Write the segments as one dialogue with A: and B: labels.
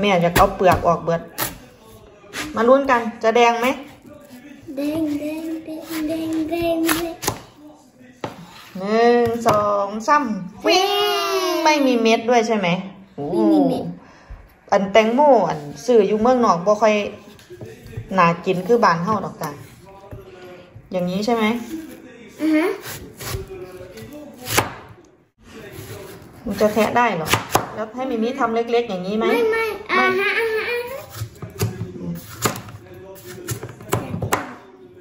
A: แม่จะเอาเปลือกออกเบิด มาลุ้นกัน จะแดงไหม
B: แดงแดงแดงแดงแดง
A: หนึ่งสองสามฟิงไม่มีเม็ดด้วยใช่ไหมโอ้อันแตงโมอันซื้ออยู่เมืองนอกบ่ค่อยหนากินคือบานเฮาดอกจ้ะอย่างนี้ใช่ไหม
B: อะฮะ
A: มันจะแทะได้เหรอ แล้วให้มิมิทำเล็ก ๆ อย่างนี้ไหม
B: ไม่ไม่อะฮะอะฮะอะฮะ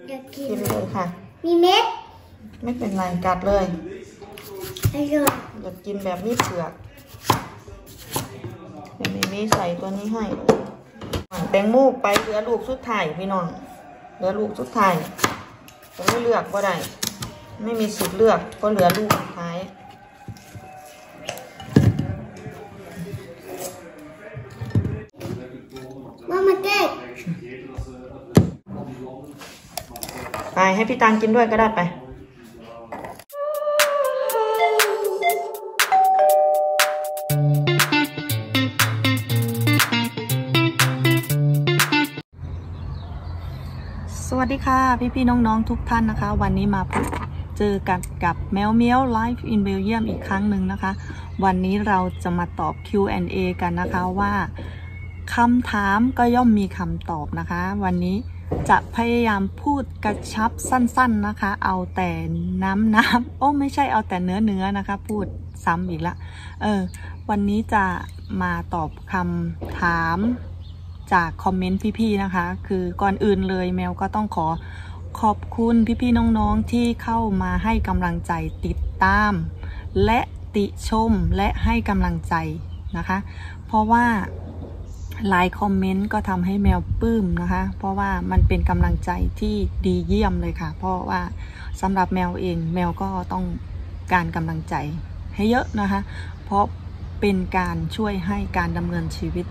B: อยากกิ
A: กิ
B: น
A: นเลยค่ะ
B: มีเม็ด
A: ไม่เป็นไรกัดเลย
B: อร่อย
A: อยากกินแบบนี้เปลือกเดี๋ยวมิมิใส่ตัวนี้ให้แตงโมไปเหลือลูกสุดท้ายพี่น้องเหลือลูกสุดท้ายจะไม่เลือกก็ได้ ไม่มีสิทธิ์เลือกเพราะเหลือลูกสุดท้าย ไปให้พี่ตังกินด้วยก็ได้ไปสวัสดีค่ะ พี่ๆน้องๆทุกท่านนะคะ วันนี้มาพบเจอกันกับแมวเมียวไลฟ์อินเบลเยียมอีกครั้งหนึ่งนะคะ วันนี้เราจะมาตอบ Q&A กันนะคะว่าคำถามก็ย่อมมีคำตอบนะคะ วันนี้ จะพยายามพูดกระชับสั้น ๆนะคะ เอาแต่น้ำน้ำโอ้ไม่ใช่เอาแต่เนื้อเนื้อนะคะ พูดซ้ำอีกละ เออ วันนี้จะมาตอบคำถามจากคอมเมนต์พี่ๆนะคะ คือก่อนอื่นเลยแมวก็ต้องขอขอบคุณพี่ๆน้องๆที่เข้ามาให้กำลังใจติดตาม และติชมและให้กำลังใจนะคะ เพราะว่า หลายคอมเมนต์ก็ทำให้แมวปลื้มนะคะ เพราะว่ามันเป็นกำลังใจที่ดีเยี่ยมเลยค่ะ เพราะว่าสำหรับแมวเองแมวก็ต้องการกำลังใจให้เยอะนะคะ เพราะเป็นการช่วยให้การดำเนินชีวิต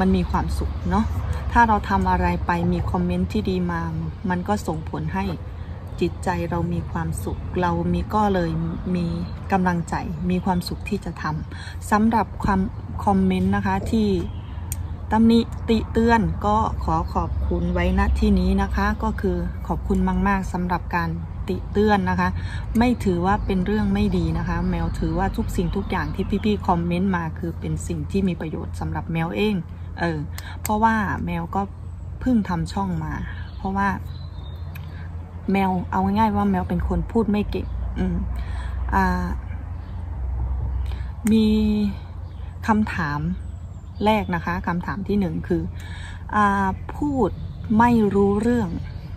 A: มันมีความสุขเนาะ ถ้าเราทำอะไรไปมีคอมเมนต์ที่ดีมา มันก็ส่งผลให้จิตใจเรามีความสุข เรามีก็เลยมีกำลังใจ มีความสุขที่จะทำสำหรับความคอมเมนต์นะคะที่ ตำหนิติเตือนก็ขอขอบคุณไว้ณที่นี้นะคะ ก็คือขอบคุณมาก ๆสำหรับการติเตือนนะคะ ไม่ถือว่าเป็นเรื่องไม่ดีนะคะ แมวถือว่าทุกสิ่งทุกอย่างที่พี่ๆคอมเมนต์มาคือเป็นสิ่งที่มีประโยชน์สำหรับแมวเองเออเพราะว่าแมวก็เพิ่งทำช่องมา เพราะว่า แมวเอาง่ายๆว่าแมวเป็นคนพูดไม่เก่งอืมอ่ามีคำถาม แรกนะคะคำถามที่หนึ่งคืออพูดไม่รู้เรื่อง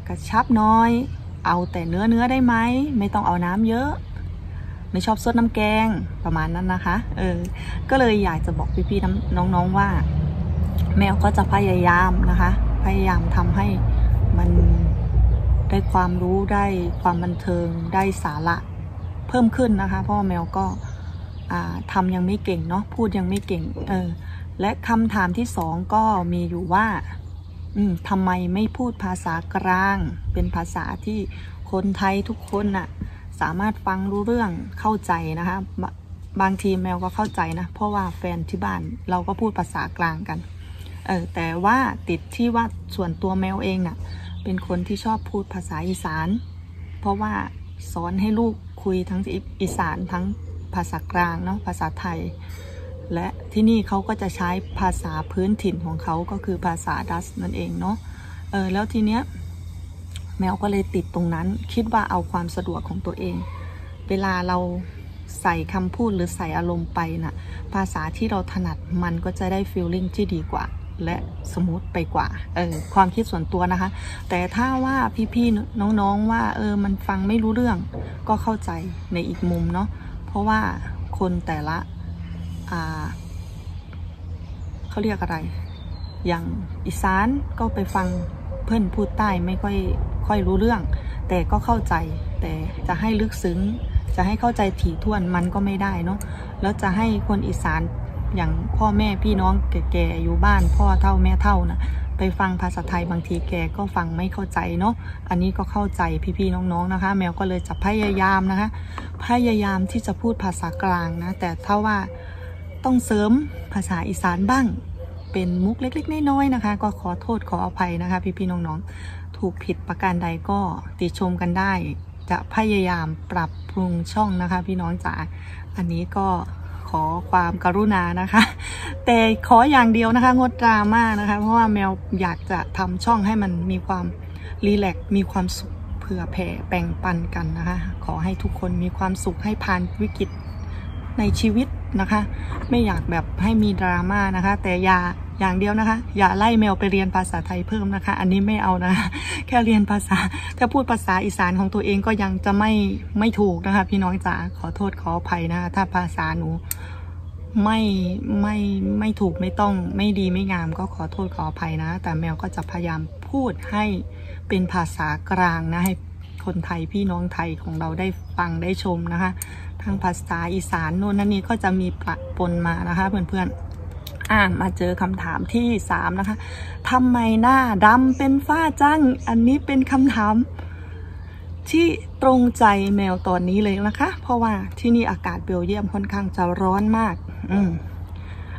A: กระชับน้อย เอาแต่เนื้อเนื้อได้ไหม ไม่ต้องเอาน้ำเยอะ ไม่ชอบซดน้ำแกงประมาณนั้นนะคะ เออ ก็เลยอยากจะบอกพี่ๆน้องๆว่า แมวก็จะพยายามนะคะ พยายามทำให้มันได้ความรู้ได้ความบันเทิงได้สาระเพิ่มขึ้นนะคะ เพราะว่าแมวก็ทำยังไม่เก่งเนาะพูดยังไม่เก่ง เออ และคำถามที่สองก็มีอยู่ว่าทำไมไม่พูดภาษากลาง เป็นภาษาที่คนไทยทุกคนน่ะ สามารถฟังรู้เรื่องเข้าใจนะคะบบางทีแมวก็เข้าใจนะ เพราะว่าแฟนที่บ้านเราก็พูดภาษากลางกัน เออแต่ว่าติดที่ว่าส่วนตัวแมวเองน่ะ เป็นคนที่ชอบพูดภาษาอีสาน เพราะว่าสอนให้ลูกคุยทั้งอีสานทั้งภาษากลางเนาะภาษาไทย และที่นี่เขาก็จะใช้ภาษาพื้นถิ่นของเขาก็คือภาษาดัสนั่นเองเนาะเออแล้วทีเนี้ยแมวก็เลยติดตรงนั้น คิดว่าเอาความสะดวกของตัวเอง เวลาเราใส่คำพูดหรือใส่อารมณ์ไปนะ่ะภาษาที่เราถนัดมันก็จะได้ฟีลลิ่งที่ดีกว่า และสมูทไปกว่าเออความคิดส่วนตัวนะคะ แต่ถ้าว่าพี่ๆน้องๆว่าเออมันฟังไม่รู้เรื่อง ก็เข้าใจในอีกมุมเนาะเพราะว่าคนแต่ละ เขาเรียกอะไร อย่างอีสานก็ไปฟังเพื่อนพูดใต้ไม่ค่อยค่อยรู้เรื่อง แต่ก็เข้าใจ แต่จะให้ลึกซึ้ง จะให้เข้าใจถี่ถ้วนมันก็ไม่ได้เนาะแล้วจะให้คนอีสานอย่างพ่อแม่พี่น้องแก่ๆอยู่บ้านพ่อเท่าแม่เท่านะไปฟังภาษาไทยบางทีแกก็ฟังไม่เข้าใจเนาะ อันนี้ก็เข้าใจพี่ๆน้องๆนะคะ แมวก็เลยจะพยายามนะคะ พยายามที่จะพูดภาษากลางนะ แต่ถ้าว่า ต้องเสริมภาษาอีสานบ้าง เป็นมุกเล็กๆ น้อยๆนะคะ ก็ขอโทษขออภัยนะคะ พี่ๆน้องๆ ถูกผิดประการใดก็ติชมกันได้ จะพยายามปรับปรุงช่องนะคะ พี่น้องจ๋าอันนี้ก็ขอความกรุณานะคะ แต่ขออย่างเดียวนะคะ งดดราม่านะคะ เพราะว่าแมวอยากจะทำช่องให้มันมีความรีแลกมีความสุขเผื่อแผ่แบ่งปันกันนะคะ ขอให้ทุกคนมีความสุขให้ผ่านวิกฤตในชีวิต นะคะ ไม่อยากแบบให้มีดราม่านะคะ แต่อย่าอย่างเดียวนะคะ อย่าไล่แมวไปเรียนภาษาไทยเพิ่มนะคะ อันนี้ไม่เอานะะแค่เรียนภาษาถ้าพูดภาษาอีสานของตัวเองก็ยังจะไม่ไม่ถูกนะคะ พี่น้องจ๋าขอโทษขออภัยนะคะถ้าภาษาหนูไม่ไม่ไม่ถูกไม่ต้องไม่ดีไม่งามก็ขอโทษขออภัยนะ แต่แมวก็จะพยายามพูดให้เป็นภาษากลางนะให้ คนไทยพี่น้องไทยของเราได้ฟังได้ชมนะคะ ทางภาษาอีสานโน่นนั่นนี่ก็จะมีปะปนมานะคะ เพื่อนๆอ่ามาเจอคำถามที่สามนะคะทำไมหน้าดำเป็นฝ้าจังอันนี้เป็นคำถามที่ตรงใจแมวตอนนี้เลยนะคะ เพราะว่าที่นี่อากาศเบลเยียมค่อนข้างจะร้อนมาก อืม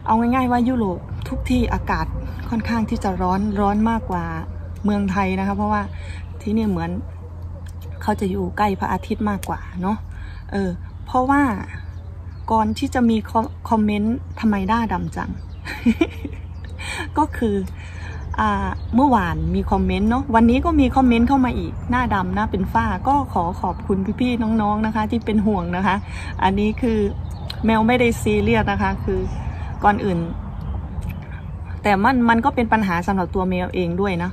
A: เอาง่ายๆว่ายุโรปทุกที่อากาศค่อนข้างที่จะร้อนร้อนมากกว่าเมืองไทยนะคะ เพราะว่าที่นี่เหมือน เขาจะอยู่ใกล้พระอาทิตย์มากกว่าเนาะเออเพราะว่าก่อนที่จะมีคอมเมนต์ทำไมด้าดำจัง ก็คืออ่าเมื่อวานมีคอมเมนต์เนาะวันนี้ก็มีคอมเมนต์เข้ามาอีกหน้าดำหน้าเป็นฝ้าก็ขอขอบคุณพี่ๆน้องๆนะคะ ที่เป็นห่วงนะคะ อันนี้คือแมวไม่ได้ซีเรียสนะคะ คือก่อนอื่น แต่มันมันก็เป็นปัญหาสำหรับตัวแมวเองด้วยนะ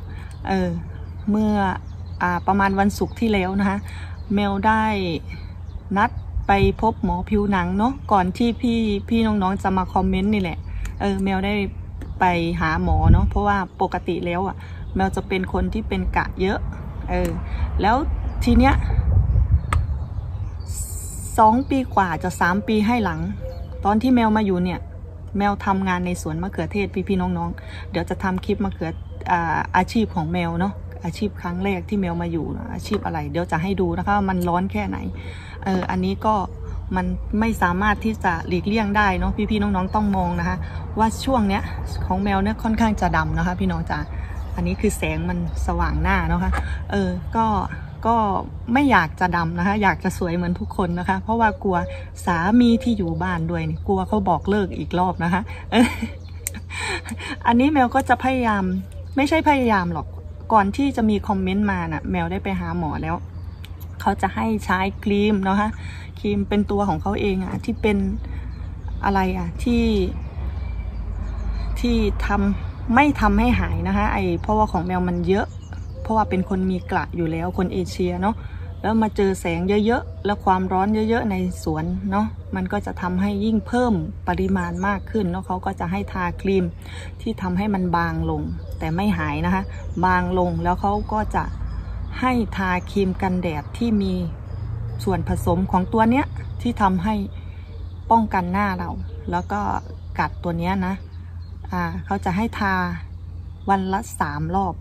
A: เออเมื่อ ประมาณวันศุกร์ที่แล้วนะคะแมวได้นัดไปพบหมอผิวหนังเนาะก่อนที่พี่พี่น้องๆจะมาคอมเมนต์นี่แหละเออแมวได้ไปหาหมอเนาะเพราะว่าปกติแล้วอะ่ะแมวจะเป็นคนที่เป็นกะเยอะเออแล้วทีเนี้ยสองปีกว่าจะสามปีให้หลัง ตอนที่แมวมาอยู่เนี่ย แมวทำงานในสวนมะเขือเทศพี่ๆน้องๆ เดี๋ยวจะทำคลิปมะเขืออาอาชีพของแมวเนาะ อาชีพครั้งแรกที่แมวมาอยู่นะอาชีพอะไร เดี๋ยวจะให้ดูนะคะมันร้อนแค่ไหนเอออันนี้ก็มันไม่สามารถที่จะหลีกเลี่ยงได้เนาะพี่ๆน้องๆต้องมองนะคะ ว่าช่วงเนี้ยของแมวเนี่ยค่อนข้างจะดำนะคะ พี่น้องจ๋าอันนี้คือแสงมันสว่างหน้านะคะเออก็ก็ไม่อยากจะดำนะคะ อยากจะสวยเหมือนทุกคนนะคะ เพราะว่ากลัวสามีที่อยู่บ้านด้วยนี่กลัวเขาบอกเลิกอีกรอบนะคะอันนี้แมวก็จะพยายามไม่ใช่พยายามหรอก ก่อนที่จะมีคอมเมนต์มานะ่ะ แมวได้ไปหาหมอแล้ว เขาจะให้ใช้ครีมนะคะครีมเป็นตัวของเขาเองอะที่เป็นอะไรอะที่ ที่ทำไม่ทำให้หายนะคะ ไอเพราะว่าของแมวมันเยอะ เพราะว่าเป็นคนมีกระอยู่แล้วคนเอเชียเนาะ แล้วมาเจอแสงเยอะๆ แล้วความร้อนเยอะๆ ในสวนเนาะ มันก็จะทำให้ยิ่งเพิ่มปริมาณมากขึ้นเนาะเขาก็จะให้ทาครีมที่ทำให้มันบางลง แต่ไม่หายนะคะ บางลงแล้วเขาก็จะให้ทาครีมกันแดดที่มีส่วนผสมของตัวเนี้ยที่ทำให้ป้องกันหน้าเรา แล้วก็กัดตัวเนี้ยนะ อ่าเขาจะให้ทาวันละสามรอบ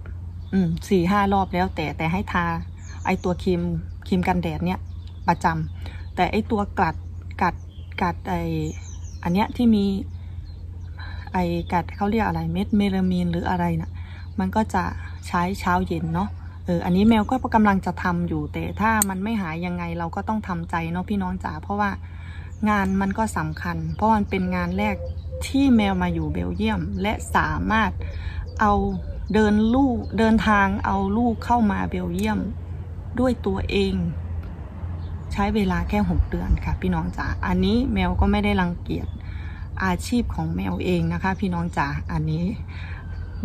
A: อืมสี่ห้ารอบแล้วแต่แต่ให้ทาไอตัวครีม ครีมกันแดดเนี่ยประจำแต่ไอตัวกัดกัดกัดไออันเนี้ยที่มีไอกัดเขาเรียกอะไรเม็ดเมลามีนหรืออะไรนะ่ะมันก็จะใช้เช้าเย็นเนาะเอออันนี้แมวก็กำลังจะทำอยู่แต่ถ้ามันไม่หายยังไงเราก็ต้องทำใจเนาะพี่น้องจ๋าเพราะว่างานมันก็สำคัญ เพราะมันเป็นงานแรกที่แมวมาอยู่เบลเยียม และสามารถเอาเดินลูกเดินทางเอาลูกเข้ามาเบลเยียม ด้วยตัวเอง ใช้เวลาแค่หกเดือนค่ะ พี่น้องจ๋าอันนี้แมวก็ไม่ได้รังเกียจอาชีพของแมวเองนะคะ พี่น้องจ๋าอันนี้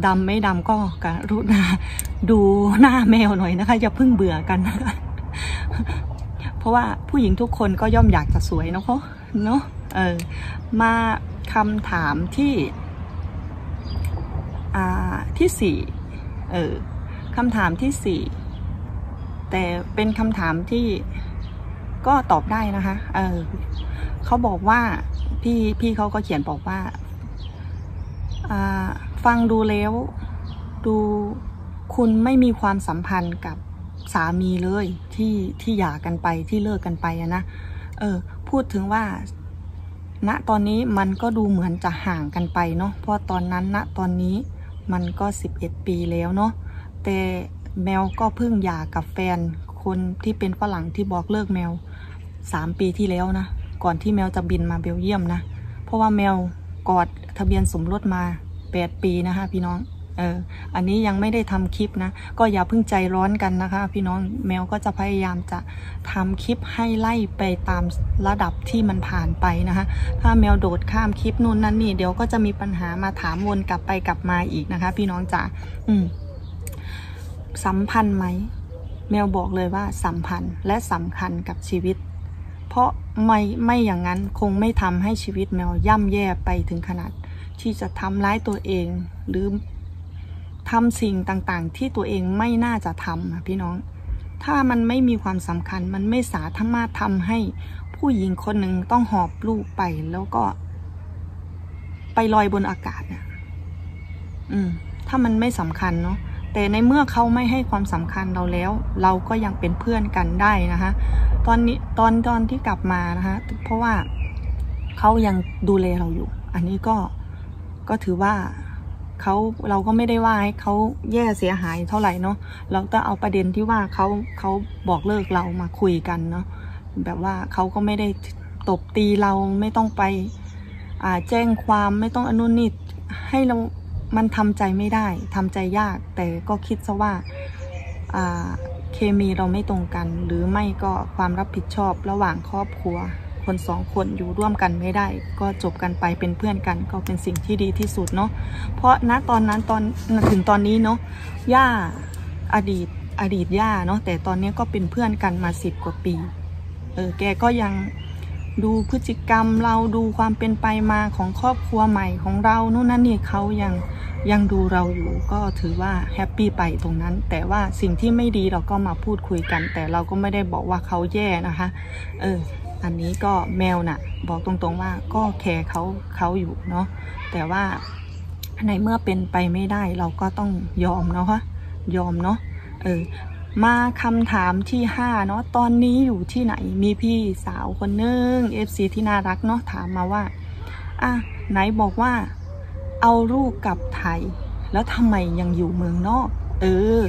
A: ดำไม่ดำก็กรุณาดูหน้าแมวหน่อยนะคะอย่าเพิ่งเบื่อกันนะคะเพราะว่าผู้หญิงทุกคนก็ย่อมอยากจะสวยเนาะเนาะเออมาคำถามที่อ่าที่สี่เออคำถามที่สี่ แต่เป็นคำถามที่ก็ตอบได้นะคะ เออเขาบอกว่าพี่พี่เขาก็เขียนบอกว่าฟังดูแล้ว ดูคุณไม่มีความสัมพันธ์กับสามีเลยที่ที่หย่ากันไปที่เลิกกันไปนะเออ พูดถึงว่าณตอนนี้มันก็ดูเหมือนจะห่างกันไปเนาะเพราะตอนนั้นณตอนนี้มันก็ 11 ปีแล้วเนาะแต่ แมวก็เพิ่งหย่ากับแฟน คนที่เป็นฝรั่งที่บอกเลิกแมว3ปีที่แล้วนะ ก่อนที่แมวจะบินมาเบลเยียมนะ เพราะว่าแมวกอดทะเบียนสมรสมา8ปีนะคะพี่น้องเอออันนี้ยังไม่ได้ทำคลิปนะ ก็อย่าเพิ่งใจร้อนกันนะคะ พี่น้องแมวก็จะพยายามจะทำคลิปให้ไล่ไปตามระดับที่มันผ่านไปนะคะ ถ้าแมวโดดข้ามคลิปนู่นนั่นนี่เดี๋ยวก็จะมีปัญหามาถามวนกลับไปกลับมาอีกนะคะ พี่น้องจ๋าอืม สัมพันธ์ไหม แมวบอกเลยว่าสัมพันธ์และสำคัญกับชีวิต เพราะไม่ไม่อย่างนั้นคงไม่ทำให้ชีวิตแมวย่ำแย่ไปถึงขนาด ที่จะทำร้ายตัวเอง หรือทำสิ่งต่างๆ ที่ตัวเองไม่น่าจะทำอะพี่น้อง ถ้ามันไม่มีความสำคัญมันไม่สามารถทำให้ผู้หญิงคนหนึ่งต้องหอบลูกไปแล้วก็ ไปลอยบนอากาศเนี่ยอืม ถ้ามันไม่สำคัญเนาะ แต่ในเมื่อเขาไม่ให้ความสำคัญเราแล้ว เราก็ยังเป็นเพื่อนกันได้นะคะตอนนี้ตอนตอนที่กลับมานะคะเพราะว่าเขายังดูแลเราอยู่ อันนี้ก็ก็ถือว่าเขาเราก็ไม่ได้ว่าให้เขาแย่เสียหายเท่าไหร่เนาะเราต้องเอาประเด็นที่ว่าเขาเขาบอกเลิกเรามาคุยกันเนาะแบบว่าเขาก็ไม่ได้ตบตีเราไม่ต้องไปแจ้งความไม่ต้องอนุนิตให้เรา มันทำใจไม่ได้ทำใจยาก แต่ก็คิดซะว่าเคมีเราไม่ตรงกัน หรือไม่ก็ความรับผิดชอบระหว่างครอบครัว คนสองคนอยู่ร่วมกันไม่ได้ ก็จบกันไปเป็นเพื่อนกัน ก็เป็นสิ่งที่ดีที่สุดเนาะเพราะณตอนนั้นตอนถึงตอนนี้เนาะย่าอดีตอดีตย่าเนาะแต่ตอนนี้ก็เป็นเพื่อนกันมาสิบกว่าปีเออแกก็ยังดูพฤติกรรมเราดูความเป็นไปมาของครอบครัวใหม่ของเรานู่นนั่นนี่เขายัง ยังดูเราอยู่ก็ถือว่าแฮปปี้ไปตรงนั้น แต่ว่าสิ่งที่ไม่ดีเราก็มาพูดคุยกัน แต่เราก็ไม่ได้บอกว่าเขาแย่นะคะ เออ อันนี้ก็แมวน่ะ บอกตรงๆว่าก็แคร์เขาเขาอยู่เนาะแต่ว่าในเมื่อเป็นไปไม่ได้เราก็ต้องยอมเนาะคะยอมเนาะเออมาคำถามที่5เนาะตอนนี้อยู่ที่ไหนมีพี่สาวคนนึง FC ที่น่ารักเนาะถามมาว่าอะไหนบอกว่า เอาลูกกลับไทย แล้วทำไมยังอยู่เมืองนอก เออ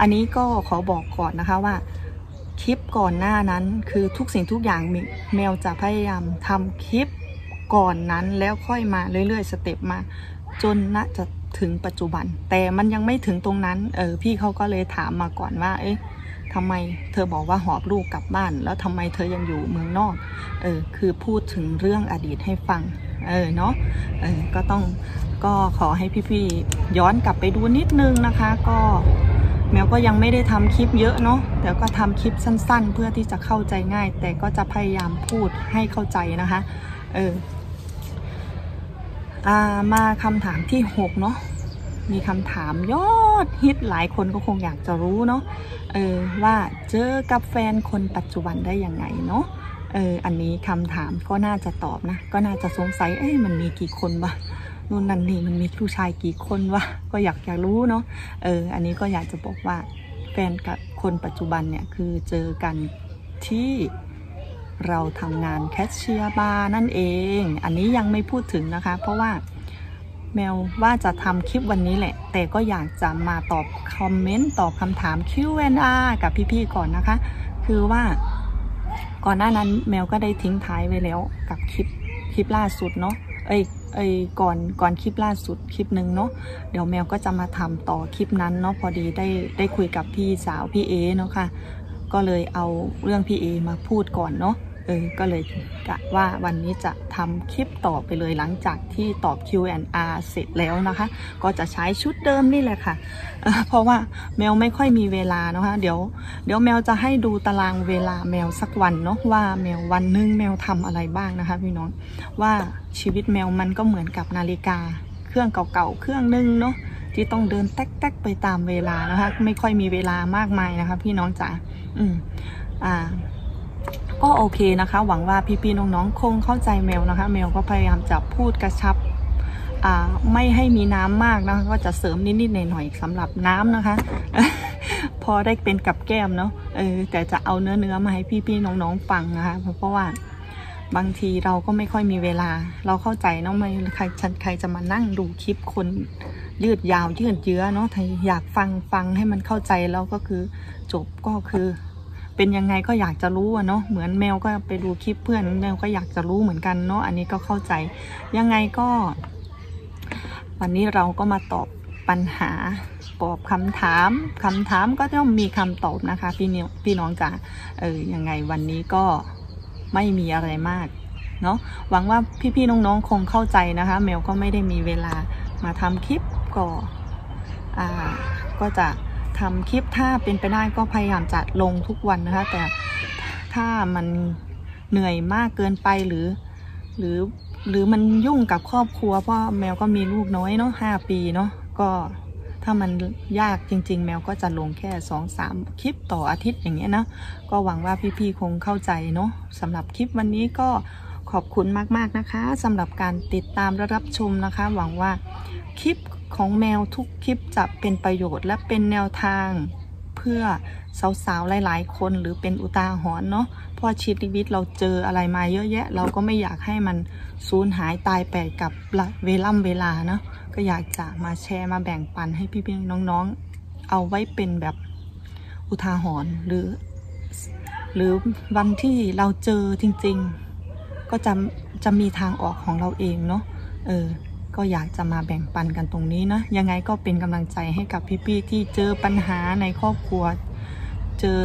A: อันนี้ก็ขอบอกก่อนนะคะว่า คลิปก่อนหน้านั้นคือทุกสิ่งทุกอย่างแมวจะพยายามทำคลิปก่อนนั้นแล้วค่อยมาเรื่อยๆสเต็ปมา จนณจะถึงปัจจุบัน แต่มันยังไม่ถึงตรงนั้น เออพี่เขาก็เลยถามมาก่อนว่า เอ๊ะ ทำไมเธอบอกว่าหอบลูกกลับบ้าน แล้วทำไมเธอยังอยู่เมืองนอก เออ คือพูดถึงเรื่องอดีตให้ฟัง เออ เนาะ เออ ก็ต้อง ก็ขอให้พี่ๆย้อนกลับไปดูนิดนึงนะคะ ก็แมวก็ยังไม่ได้ทำคลิปเยอะเนาะ แต่ก็ทำคลิปสั้น ๆ เพื่อที่จะเข้าใจง่าย แต่ก็จะพยายามพูดให้เข้าใจนะคะ เอออามาคำถามที่หกเนาะ มีคำถามยอดฮิตหลายคนก็คงอยากจะรู้เนาะเออว่าเจอกับแฟนคนปัจจุบันได้ยังไงเนาะเอออันนี้คำถามก็น่าจะตอบนะ ก็น่าจะสงสัยเอ้ยมันมีกี่คนวะนู่นนั่นนี่มันมีผู้ชายกี่คนวะก็อยากอยากรู้เนาะเอออันนี้ก็อยากจะบอกว่าแฟนกับคนปัจจุบันเนี่ยคือเจอกันที่เราทำงานแคชเชียร์บาร์นั่นเอง อันนี้ยังไม่พูดถึงนะคะ เพราะว่า แมวว่าจะทำคลิปวันนี้แหละ แต่ก็อยากจะมาตอบคอมเมนต์ ตอบคำถาม Q&A กับพี่ๆก่อนนะคะ คือว่าก่อนหน้านั้นแมวก็ได้ทิ้งท้ายไว้แล้วกับคลิปคลิปล่าสุดเนาะเอ้ยเอ้ยก่อนก่อนคลิปล่าสุดคลิปหนึ่งเนาะเดี๋ยวแมวก็จะมาทำต่อคลิปนั้นเนาะพอดีได้ได้คุยกับพี่สาวพี่เอเนาะค่ะก็เลยเอาเรื่องพี่เอมาพูดก่อนเนาะ เออก็เลยกะว่าวันนี้จะทำคลิปต่อไปเลยหลังจากที่ตอบ Q&R เสร็จแล้วนะคะ ก็จะใช้ชุดเดิมนี่แหละค่ะเเพราะว่าแมวไม่ค่อยมีเวลานะคะเดี๋ยวเดี๋ยวแมวจะให้ดูตารางเวลาแมวสักวันเนาะว่าแมววันหนึงแมวทำอะไรบ้างนะคะพี่น้องว่าชีวิตแมวมันก็เหมือนกับนาฬิกา เครื่องเก่าๆเครื่องนึงเนาะที่ต้องเดินแต๊กๆไปตามเวลานะคะ ไม่ค่อยมีเวลามากมายนะคะ พี่น้องจ๋าอืมอ่า ก็โอเคนะคะ หวังว่าพี่ๆน้องๆคงเข้าใจแมวนะคะ แมวก็พยายามจะพูดกระชับอ่าไม่ให้มีน้ำมากนะคะก็จะเสริมนิดๆหน่อยๆสำหรับน้ำนะคะ พอได้เป็นกับแก้มเนาะเออแต่จะเอาเนื้อเนื้อมาให้พี่ๆน้องๆฟังนะคะ เพราะว่าบางทีเราก็ไม่ค่อยมีเวลา เราเข้าใจเนาะไม่ใครฉันใครจะมานั่งดูคลิปคนยืดยาวยืดเยื้อเนาะถ้าอยากฟังฟังให้มันเข้าใจแล้วก็คือจบก็คือ เป็นยังไงก็อยากจะรู้อะเนาะเหมือนแมวก็ไปดูคลิปเพื่อนแมวก็อยากจะรู้เหมือนกันเนาะอันนี้ก็เข้าใจยังไงก็ วันนี้เราก็มาตอบปัญหาตอบคำถามคำถามก็ต้องมีคำตอบนะคะ พี่นียวพี่น้องจ๋าเออยังไงวันนี้ก็ไม่มีอะไรมากเนาะหวังว่าพี่ๆน้องๆคงเข้าใจนะคะ แมวก็ไม่ได้มีเวลามาทำคลิปก็อ่าก็จะ ทำคลิปถ้าเป็นไปได้ก็พยายามจะลงทุกวันนะคะ แต่ถ้ามันเหนื่อยมากเกินไปหรือ หรือหรือมันยุ่งกับครอบครัวเพราะแมวก็มีลูกน้อยเนาะห้าปีเนาะก็ถ้ามันยากจริง ๆ แมวก็จะลงแค่สองสามคลิปต่ออาทิตย์อย่างเงี้ยนะ ก็หวังว่าพี่ๆคงเข้าใจเนาะสำหรับคลิปวันนี้ก็ขอบคุณมากๆนะคะสำหรับการติดตามและรับชมนะคะ หวังว่าคลิป ของแมวทุกคลิปจะเป็นประโยชน์และเป็นแนวทางเพื่อสาวๆหลาย ๆ คนหรือเป็นอุทาหรณ์เนาะเพราะชีวิตเราเจออะไรมาเยอะแยะ เราก็ไม่อยากให้มันสูญหายตายไปกับเวล่ำเวลาเนาะก็อยากจะมาแชร์มาแบ่งปันให้พี่ๆน้องๆ เอาไว้เป็นแบบอุทาหรณ์หรือ หรือวันที่เราเจอจริง ๆ ก็จะจะมีทางออกของเราเองเนาะเออ ก็อยากจะมาแบ่งปันกันตรงนี้นะ ยังไงก็เป็นกำลังใจให้กับพี่ๆที่เจอปัญหาในครอบครัว เจอ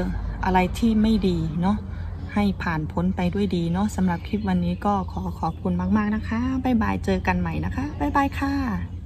A: อะไรที่ไม่ดีเนาะให้ผ่านพ้นไปด้วยดีเนาะสำหรับคลิปวันนี้ก็ขอขอบคุณมาก ๆ นะคะ บ๊ายบาย เจอกันใหม่นะคะ บ๊ายบายค่ะ